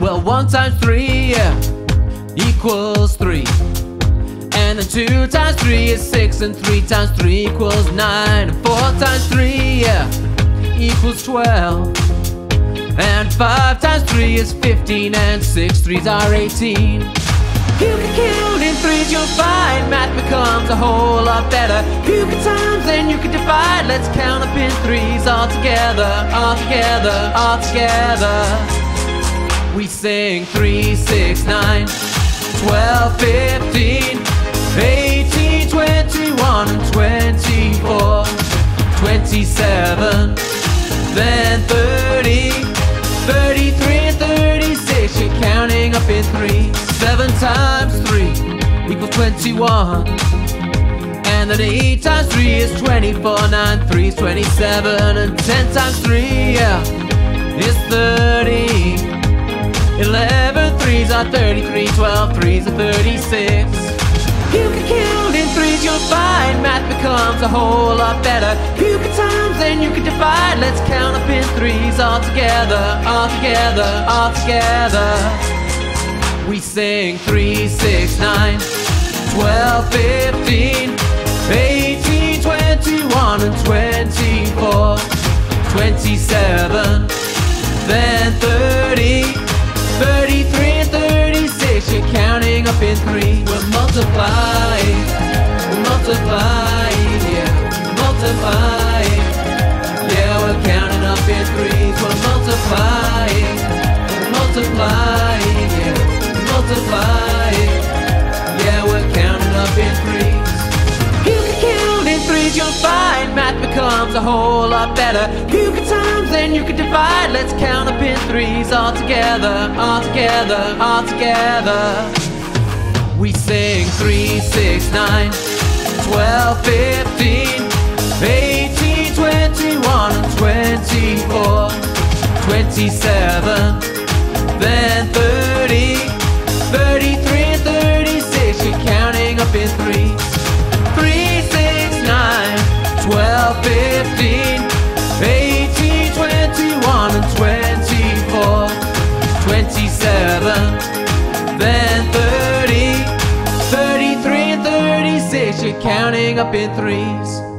Well, 1 times 3 equals 3. And then 2 times 3 is 6, and 3 times 3 equals 9. And 4 times 3 equals 12. And 5 times 3 is 15, and 6 3s are 18. You can count in threes, you'll find math becomes a whole lot better. You can times, then you can divide. Let's count up in threes all together, all together, all together. We sing 3, 6, 9, 12, 15, 18, 21, and 24, 27, then 30, 33, and 36. You're counting up in 3. 7 times 3 equals 21. And then 8 times 3 is 24, 9 3 is 27, and 10 times 3, yeah, is 30. 11 threes are 33, 12 threes are 36. You can count in threes, you'll find math becomes a whole lot better. You can times, then you can divide. Let's count up in threes all together, all together, all together. We sing 3, 6, 9, 12, 15, 18, 21, and 24, 27, then 30, 33, and 36. You're counting up in three. We're multiplying, we're multiplying, yeah, multiplying. Yeah, we're counting up in threes. We're multiplying, we're multiplying, yeah, multiplying. Up in threes. You can count in threes, you'll find math becomes a whole lot better. You can times, then you can divide. Let's count up in threes all together, all together, all together. We sing 3, 6, 9, 12, 15, 18, 21, and 24, 27, then 30, 27, then 30, 33, and 36. You're counting up in threes.